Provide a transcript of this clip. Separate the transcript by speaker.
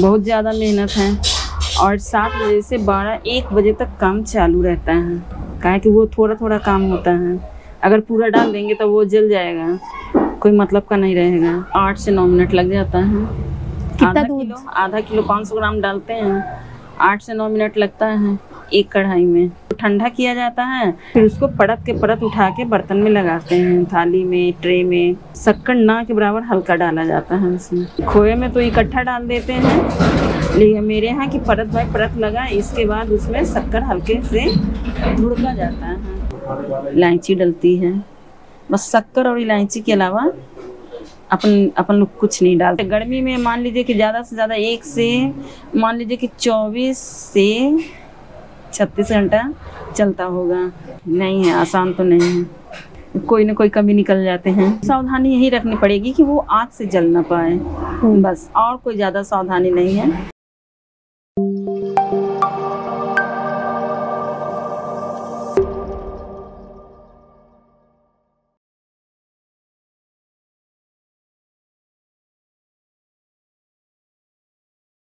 Speaker 1: बहुत ज़्यादा मेहनत है और सात बजे से बारह एक बजे तक काम चालू रहता है। कहे कि वो थोड़ा थोड़ा काम होता है। अगर पूरा डाल देंगे तो वो जल जाएगा। कोई मतलब का नहीं रहेगा। आठ से नौ मिनट लग जाता है। आधा किलो आधा किलो पाँच सौ ग्राम डालते हैं। आठ से नौ मिनट लगता है। एक कढ़ाई में। तो ठंडा किया जाता है, फिर उसको परत के परत उठा के बर्तन में लगाते हैं। थाली में, ट्रे में, शक्कर ना के बराबर हल्का डाला जाता है उसमें। खोए में तो इकट्ठा डाल देते हैं। लेकिन मेरे यहाँ की परत बाय परत लगा, इसके बाद उसमें शक्कर हल्के से धुड़का जाता है। इलायची डलती है। बस शक्कर और इलायची के अलावा अपन अपन लोग कुछ नहीं डालते। गर्मी में मान लीजिए कि ज़्यादा से ज़्यादा एक से, मान लीजिए कि चौबीस से छत्तीस घंटा चलता होगा। नहीं है आसान तो नहीं है। कोई ना कोई कमी निकल जाते हैं। सावधानी यही रखनी पड़ेगी कि वो आग से जल ना पाए। बस और कोई ज़्यादा सावधानी नहीं है।